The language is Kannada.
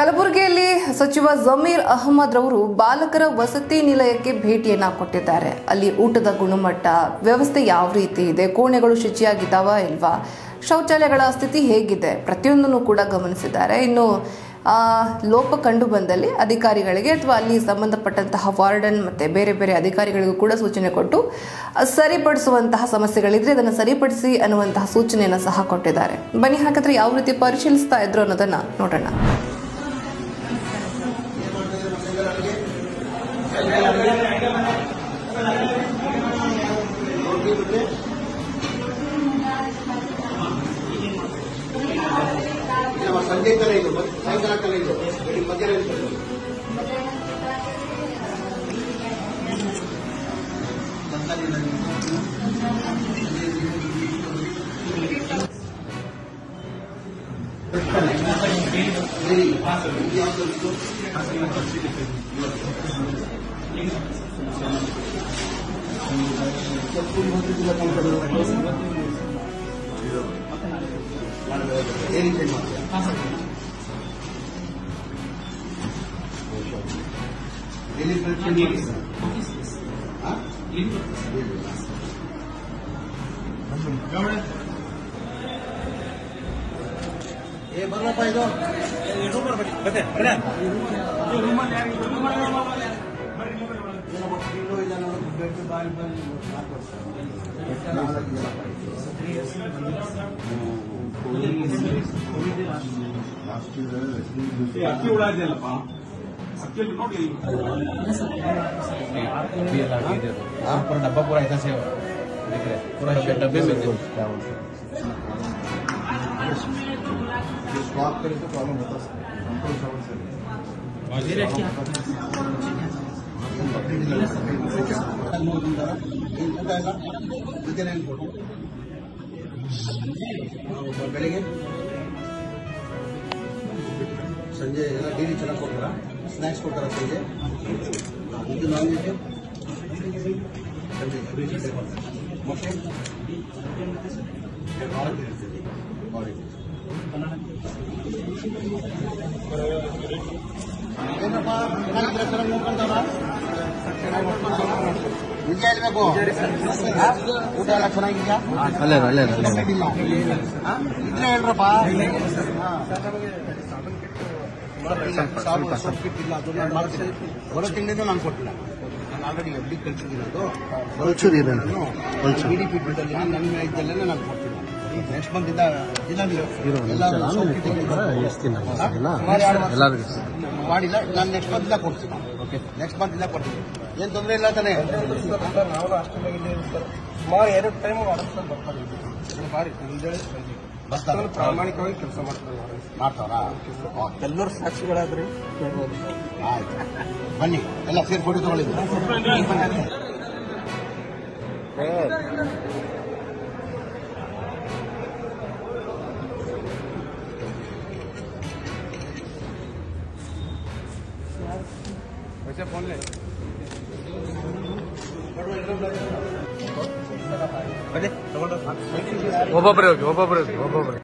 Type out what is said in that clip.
ಕಲಬುರಗಿಯಲ್ಲಿ ಸಚಿವ ಜಮೀರ್ ಅಹಮದ್ ರವರು ಬಾಲಕರ ವಸತಿ ನಿಲಯಕ್ಕೆ ಭೇಟಿಯನ್ನ ಕೊಟ್ಟಿದ್ದಾರೆ. ಅಲ್ಲಿ ಊಟದ ಗುಣಮಟ್ಟ, ವ್ಯವಸ್ಥೆ ಯಾವ ರೀತಿ ಇದೆ, ಕೋಣೆಗಳು ಶುಚಿಯಾಗಿದ್ದಾವ ಇಲ್ವಾ, ಶೌಚಾಲಯಗಳ ಸ್ಥಿತಿ ಹೇಗಿದೆ ಪ್ರತಿಯೊಂದನ್ನು ಕೂಡ ಗಮನಿಸಿದ್ದಾರೆ. ಇನ್ನು ಲೋಪ ಕಂಡು ಬಂದಲ್ಲಿ ಅಧಿಕಾರಿಗಳಿಗೆ ಅಥವಾ ಅಲ್ಲಿ ಸಂಬಂಧಪಟ್ಟಂತಹ ವಾರ್ಡನ್ ಮತ್ತೆ ಬೇರೆ ಬೇರೆ ಅಧಿಕಾರಿಗಳಿಗೂ ಕೂಡ ಸೂಚನೆ ಕೊಟ್ಟು ಸರಿಪಡಿಸುವಂತಹ ಸಮಸ್ಯೆಗಳಿದ್ರೆ ಅದನ್ನು ಸರಿಪಡಿಸಿ ಅನ್ನುವಂತಹ ಸೂಚನೆಯನ್ನು ಸಹ ಕೊಟ್ಟಿದ್ದಾರೆ. ಬನ್ನಿ ಹಾಗಾದ್ರೆ ಯಾವ ರೀತಿ ಪರಿಶೀಲಿಸ್ತಾ ಇದ್ರು ಅನ್ನೋದನ್ನು ನೋಡೋಣ. ಸಂಜೆ ಕಲೆ ಇದು ಮತ್ತೆ ಸಾಯಂಕಾಲ ಕಲೆ ಇದು ಬೆಳಿಗ್ಗೆ ಮಧ್ಯಾಹ್ನ ಇರ್ತದೆ. ಏನು change ಮಾಡ್ತೀರಾ? ಎಲ್ಲಿ change ಮಾಡ್ತೀರಾ? ಹಾ? ಏ ಬರ್ರಪ್ಪ ಇದು ಏನಪ್ಪ, pillow ಇಲ್ಲ ನೋಡು, bed, ಬಾರಿ, ಬಾರಿ, ನಾಲ್ಕು ವರ್ಷ. ಎಷ್ಟು ನಾಲ್ಕು ಇದೆಯಲ್ಲಪ್ಪ ಇದು? ಅಕ್ಕಿ ಹುಳ ಇದೆಯಲ್ಲಪ್ಪ ಅಕ್ಕಿಯಲ್ಲಿ ನೋಡಿ पूरा डब्बा पूरा ऐसा से दिख रहा है पूरा डब्बे में स्टॉक करे तो प्रॉब्लम होता है कंट्रोल साउंड से ಬೆಳಿಗ್ಗೆ? ಸಂಜೆ ಎಲ್ಲ ಡೈಲಿ ಚೆನ್ನಾಗಿ ಕೊಡ್ತಾರ? ಸ್ನ್ಯಾಕ್ಸ್ ಕೊಡ್ತಾರ ಸಂಜೆ? ಇದು ನಾನ್ ವೆಜ್? ಸಂಜೆ ಮೊಟ್ಟೆ ಏನಪ್ಪ? ನೋಡ್ಕೊಂತಾರ ಊಟ ಇಲ್ಲ ನಾನು ಕೊಟ್ಟಿಲ್ಲ ನಾನು ಆಲ್ರೆಡಿ ಎಫ್ ಡಿ ಡಿ ನನ್ನ ನಾನು ಕೊಡ್ತೀನಿ ನೆಕ್ಸ್ಟ್ ಮಂತ್ ಇಲ್ಲ ಮಾಡಿಲ್ಲ ನಾನು ನೆಕ್ಸ್ಟ್ ಮಂತ್ ಇಂದ ಕೊಡ್ತೀನಿ ನೆಕ್ಸ್ಟ್ ಮಂತ್ ಇಲ್ಲ ಕೊಡ್ತೀನಿ. ಏನ್ ತೊಂದರೆ ಇಲ್ಲ ತಾನೆ? ನಾವು ಸರ್ ಸುಮಾರು ಎರಡು ಟೈಮ್ ಮುಂಜಾನೆ ಸಂಜೆ. ಅಷ್ಟೊಂದು ಪ್ರಾಮಾಣಿಕವಾಗಿ ಕೆಲಸ ಮಾಡ್ತಾರೆ. ಎಲ್ಲರೂ ಸಾಕ್ಷಿಗಳಾದ್ರೆ ಆಯ್ತು. ಬನ್ನಿ ಎಲ್ಲ ಸೇರಿ ಫೋಟೋ ತಗೊಳ್ಳಿದ್ರು ಒಬ್ಬೊಬ್ಬರೇ ಹೋಗಿ ಒಬ್ಬೊಬ್ಬರೇ ಹೋಗಿ ಒಬ್ಬೊಬ್ಬರೇ